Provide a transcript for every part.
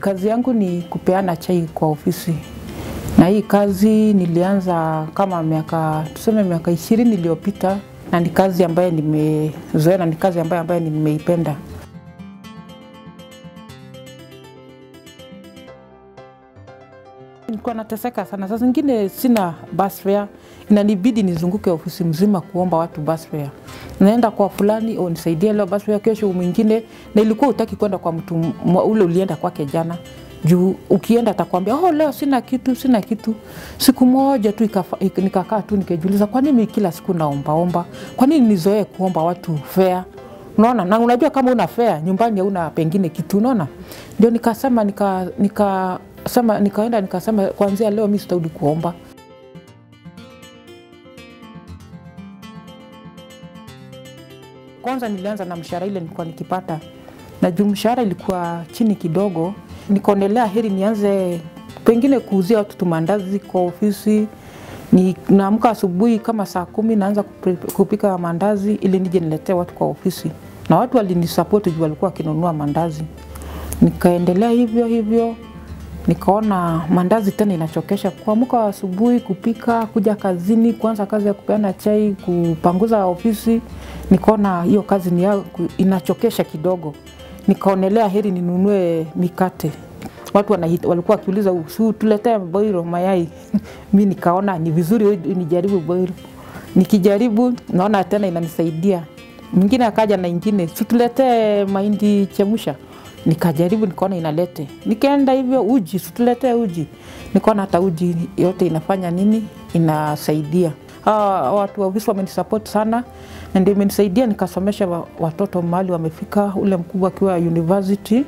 kazi yangu ni kupeana chai kwa ofisi, na hii kazi nilianza kama miaka tuseme miaka ishirini iliyopita, na ni kazi ambayo nimezoea na ni kazi ambayo ambayo nimeipenda. Nilikuwa nateseka sana, saa zingine sina bus fare, inanibidi nizunguke ofisi mzima kuomba watu bus fare. Naenda kwa fulani, oh, nisaidie leo bus fare, kesho mwingine, na ilikuwa utaki kwenda kwa mtu ule ulienda kwake jana juu ukienda atakwambia oh, leo sina kitu, sina kitu. Siku moja tu nikakaa tu nikajiuliza, kwa nini kila siku naombaomba? Kwa nini nizoee kuomba watu fare? unaona na unajua kama una fare nyumbani hauna pengine kitu unaona ndio nikasema nika, nika sema nikaenda nikasema kuanzia leo mi sitarudi kuomba. Kwanza nilianza na mshahara ile nilikuwa nikipata. Na juu mshahara ilikuwa chini kidogo. Nikaonelea heri nianze pengine kuuzia watu tumandazi kwa ofisi. Naamka asubuhi kama saa kumi naanza kupika mandazi ili nije niletee watu kwa ofisi. Na watu walinisapoti juu walikuwa wakinunua mandazi. Nikaendelea hivyo hivyo nikaona mandazi tena inachokesha. Kuamka asubuhi kupika kuja kazini kuanza kazi ya kupeana chai kupanguza ofisi. Nikaona hiyo kazi ni inachokesha kidogo. Nikaonelea heri ninunue mikate. Watu wanahit, walikuwa wakiuliza "Su, tuletee boiro mayai? Mi nikaona ni vizuri nijaribu boiro nikijaribu naona tena inanisaidia. Mwingine akaja na ingine situletee mahindi chemusha nikajaribu nikaona inalete. Nikaenda hivyo uji situletee uji. Nikaona hata uji yote inafanya nini? Inasaidia. Hawa watu wa ofisi wamenisupport sana. Na ndio imenisaidia nikasomesha wa- watoto mahali wamefika ule mkubwa akiwa university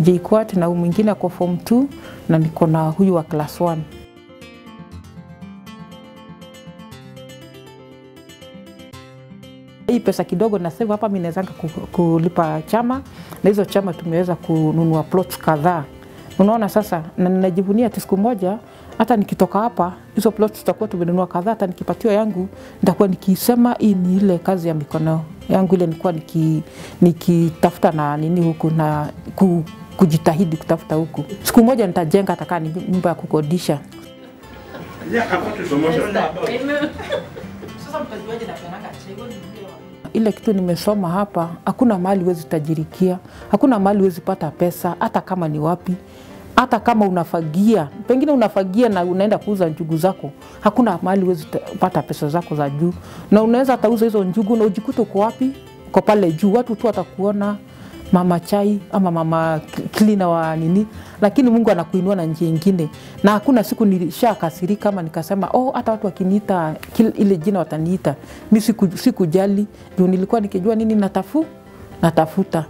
JKUAT na mwingine ako form 2 na niko na huyu wa class 1 hii pesa kidogo na save hapa, mimi naweza kulipa chama, na hizo chama tumeweza kununua plots kadhaa. Unaona sasa, na ninajivunia ati siku moja hata nikitoka hapa hizo plots tutakuwa tumenunua kadhaa, hata nikipatiwa yangu nitakuwa nikisema hii ni ile kazi ya mikono yangu ile nilikuwa nikitafuta niki- na nini huku na ku, kujitahidi kutafuta huku. Siku moja nitajenga hata kama ni nyumba ya kukodisha. Ile kitu nimesoma hapa, hakuna mahali huwezi tajirikia, hakuna mahali huwezi pata pesa, hata kama ni wapi, hata kama unafagia, pengine unafagia na unaenda kuuza njugu zako, hakuna mahali huwezi pata pesa zako za juu, na unaweza atauza hizo njugu na ujikute uko wapi, uko pale juu, watu tu watakuona mama chai ama mama klina wa nini, lakini Mungu anakuinua na njia ingine, na hakuna siku nilishakasirika kama nikasema oh, hata watu wakiniita ile jina wataniita. Mi siku- sikujali. Juu nilikuwa nikijua nini natafu natafuta